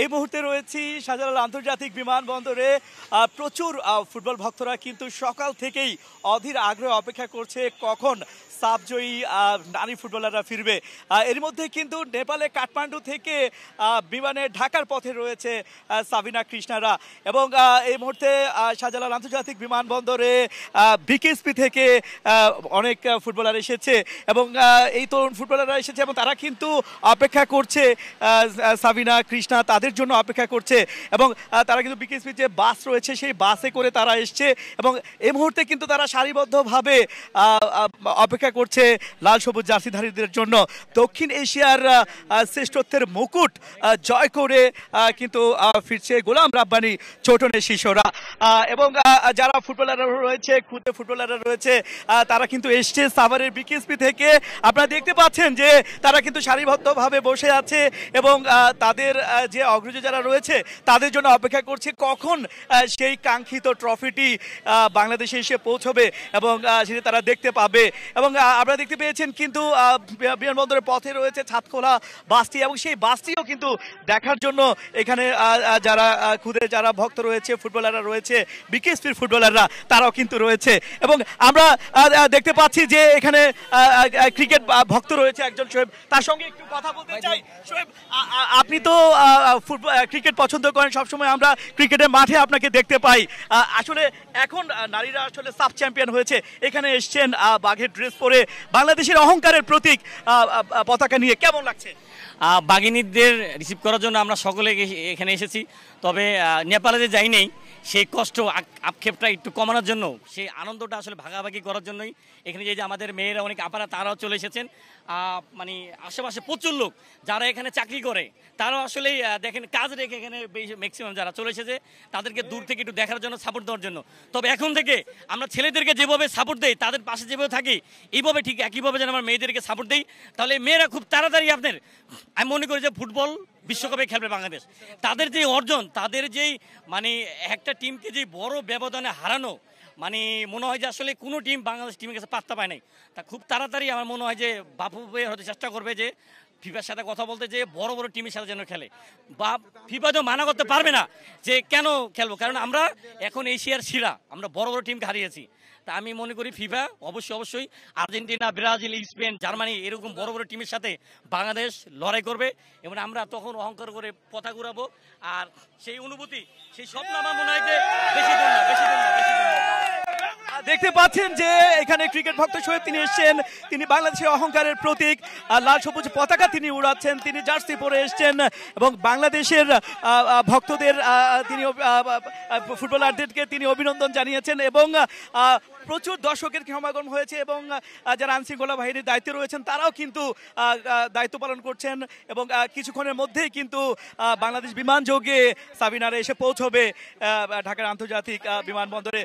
এই মুহূর্তে রয়েছি শাহজালাল আন্তর্জাতিক বিমানবন্দরে। প্রচুর ফুটবল ভক্তরা কিন্তু সকাল থেকেই অধীর আগ্রহে অপেক্ষা করছে কখন সাবজয়ী আহ, নারী ফুটবলাররা ফিরবে। এর মধ্যে কিন্তু নেপালে কাঠমান্ডু থেকে বিমানে ঢাকার পথে রয়েছে সাবিনা কৃষ্ণারা। এবং এই মুহূর্তে শাহজালাল আন্তর্জাতিক বিমানবন্দরে বিকেএসপি থেকে অনেক ফুটবলার এসেছে। এবং এই তরুণ ফুটবলাররা এসেছে এবং তারা কিন্তু অপেক্ষা করছে সাবিনা কৃষ্ণা তাদের জন্য অপেক্ষা করছে। এবং তারা কিন্তু বিকেএসপি যে বাস রয়েছে সেই বাসে করে তারা এসছে। এবং এই মুহূর্তে কিন্তু তারা সারিবদ্ধভাবে অপেক্ষা করছে লাল সবুজ জার্সিধারীদের জন্য। দক্ষিণ এশিয়ার শ্রেষ্ঠত্বের মুকুট জয় করে কিন্তু ফিরছে গোলাম রাব্বানি ছোটনের শিশুরা। এবং যারা ফুটবলাররা রয়েছে খুদে ফুটবলাররা রয়েছে তারা কিন্তু এসছে সাভারের বিকেএসপি থেকে। আপনারা দেখতে পাচ্ছেন যে তারা কিন্তু সারিবদ্ধভাবে বসে আছে এবং তাদের যে অগ্রজ যারা রয়েছে, তাদের জন্য অপেক্ষা করছে কখন সেই কাঙ্ক্ষিত ট্রফিটি বাংলাদেশে এসে পৌঁছবে এবং সেটা তারা দেখতে পাবে। এবং আপনারা দেখতে পেয়েছেন কিন্তু বিমানবন্দরের পথে রয়েছে ছাতখোলা বাসটি এবং সেই বাসটিও কিন্তু দেখার জন্য এখানে যারা খুদে যারা ভক্ত রয়েছে, ফুটবলাররা রয়েছে, বিকেএসপির ফুটবলাররা, তারাও কিন্তু রয়েছে। এবং আমরা দেখতে পাচ্ছি যে এখানে ক্রিকেট ভক্ত রয়েছে একজন শোয়েব তার সঙ্গে একটু কথা বলতে চাই। শোয়েব আপনি তো ফুটবল ক্রিকেট পছন্দ করেন, সবসময় আমরা ক্রিকেটের মাঠে আপনাকে দেখতে পাই। আসলে এখন নারীরা আসলে সাব চ্যাম্পিয়ন হয়েছে। এখানে এসছেন বাঘের ড্রেস পরে বাংলাদেশের অহংকারের প্রতীক পতাকা নিয়ে কেমন লাগছে? আহ, বাঘিনীদের রিসিভ করার জন্য আমরা সকলে এখানে এসেছি। তবে নেপালে যে যাই নেই। সেই কষ্ট আক্ষেপটা একটু কমানোর জন্য সেই আনন্দটা আসলে ভাগাভাগি করার জন্যই এখানে যে আমাদের মেয়েরা অনেক আপারা তারাও চলে এসেছেন। মানে আশেপাশে প্রচুর লোক যারা এখানে চাকরি করে তারাও আসলে দেখেন কাজ রেখে এখানে ম্যাক্সিমাম যারা চলে এসেছে তাদেরকে দূর থেকে একটু দেখার জন্য সাপোর্ট দেওয়ার জন্য। তবে এখন থেকে আমরা ছেলেদেরকে যেভাবে সাপোর্ট দেই তাদের পাশে যেভাবে থাকি এইভাবে ঠিক একইভাবে যেন আমার মেয়েদেরকে সাপোর্ট দেই তাহলে মেয়েরা খুব তাড়াতাড়ি আপনার আমি মনে করি যে ফুটবল বিশ্বকাপে খেলবে বাংলাদেশ। তাদের যে অর্জন, তাদের যেই মানে একটা টিমকে যে বড় ব্যবধানে হারানো মানে মনে হয় যে আসলে কোনো টিম বাংলাদেশ টিমের কাছে পাত্তা পায় নাই। তা খুব তাড়াতাড়ি আমার মনে হয় যে ভাই হয়তো চেষ্টা করবে যে ফিফার সাথে কথা বলতে যে বড় বড় টিমের সাথে যেন খেলে। বা ফিফা তো মানা করতে পারবে না যে কেন খেলব। কারণ আমরা এখন এশিয়ার সেরা আমরা বড় বড় টিমকে হারিয়েছি। তা আমি মনে করি ফিফা অবশ্যই অবশ্যই আর্জেন্টিনা, ব্রাজিল, স্পেন, জার্মানি এরকম বড় বড় টিমের সাথে বাংলাদেশ লড়াই করবে এবং আমরা তখন অহংকার করে পথা ঘুরাবো আর সেই অনুভূতি, সেই স্বপ্ন আমার মনে হয় যে বেশি দূর না বেশি দূর না বেশি দূর না আহ, দেখতে পাচ্ছেন যে এখানে ক্রিকেট ভক্ত শোয়েব তিনি এসেছেন। তিনি বাংলাদেশের অহংকারের প্রতীক লাল সবুজ পতাকা তিনি উড়াচ্ছেন। তিনি জার্সি পরে এসেছেন এবং বাংলাদেশের ভক্তদের তিনি ফুটবলারদেরকে তিনি অভিনন্দন জানিয়েছেন এবং প্রচুর দর্শকের সমাগম হয়েছে এবং যারা আইনশৃঙ্খলা বাহিনীর দায়িত্বে রয়েছেন তারাও কিন্তু দায়িত্ব পালন করছেন এবং কিছুক্ষণের মধ্যেই কিন্তু বাংলাদেশ বিমান যোগে সাবিনারে এসে পৌঁছবে ঢাকার আন্তর্জাতিক বিমানবন্দরে।